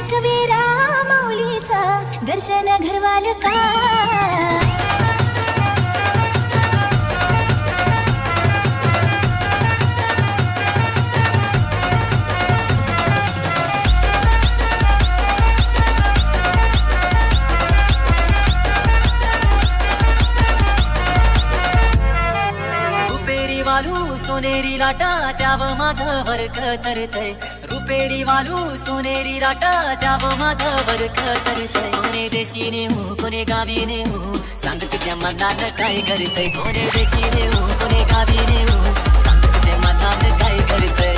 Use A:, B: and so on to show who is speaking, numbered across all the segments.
A: एकवीरा माऊलीचा दर्शन घरवाल का? लाटा त्याव माझं वर्क तरतय रुपेरी वालू, सोनेरी राटा, त्याव माझं वर्क तरतय कोणे देशी नेऊ कोणे गावी नेऊ सांग तुझ्या मनात काय करतय. कोणे देशी नेऊ कोणे गावी नेऊ सांग तुझ्या मनात काय करतय.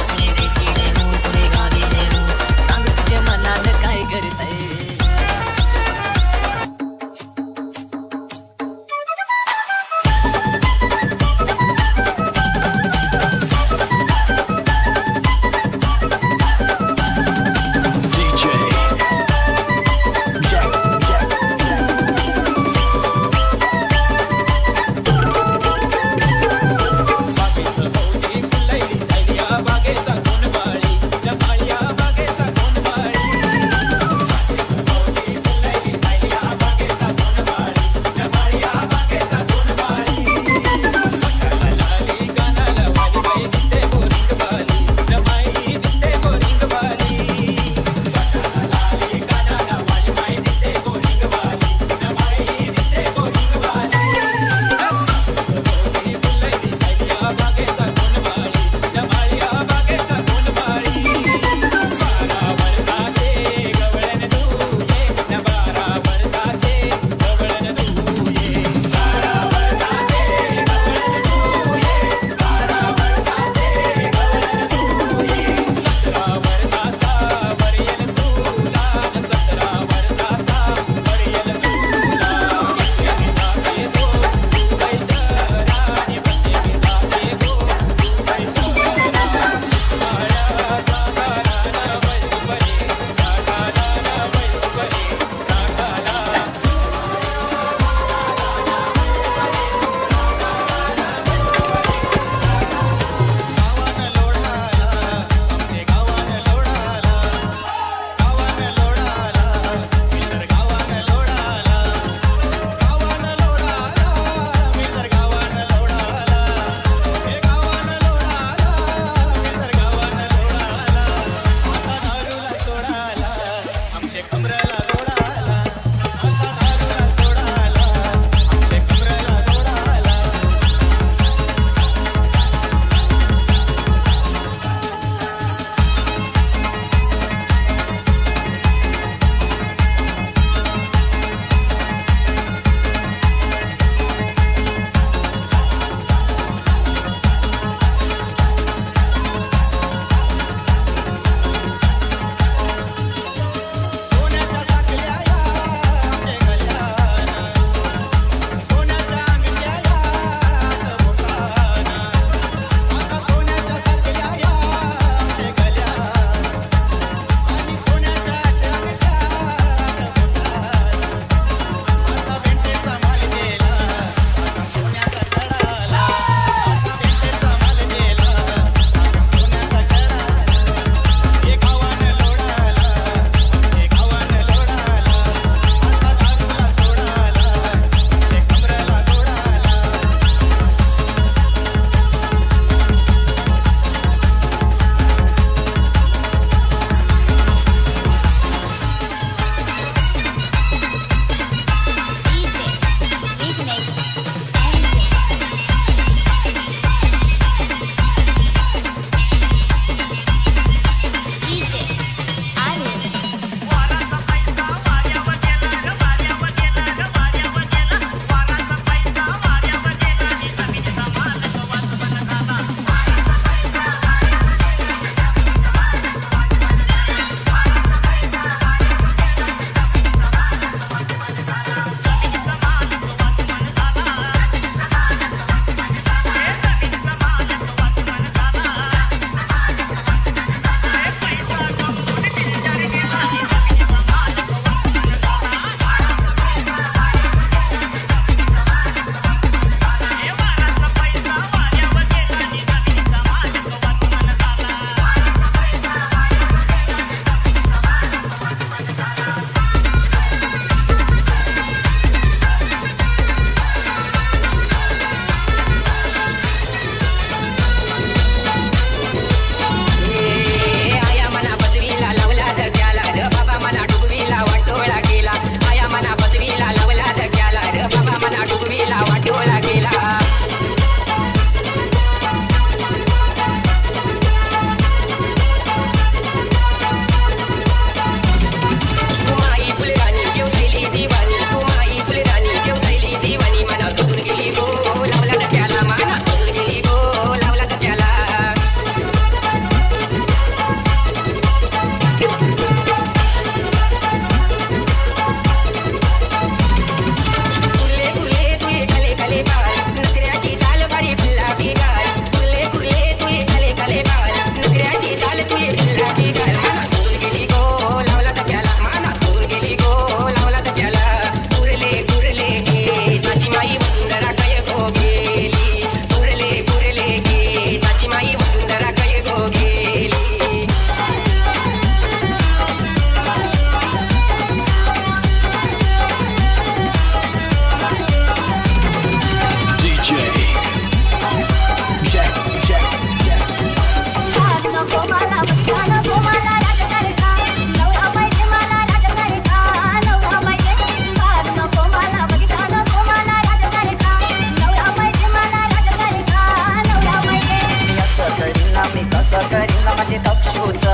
A: दक्षूच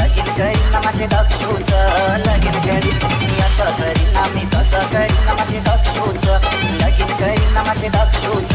A: लगीन करीन माझे दक्षूच लगीन करीन मी असं करीन
B: मी तसं करीन
C: माझे दक्षूच लगीन करीन माझे दक्षूच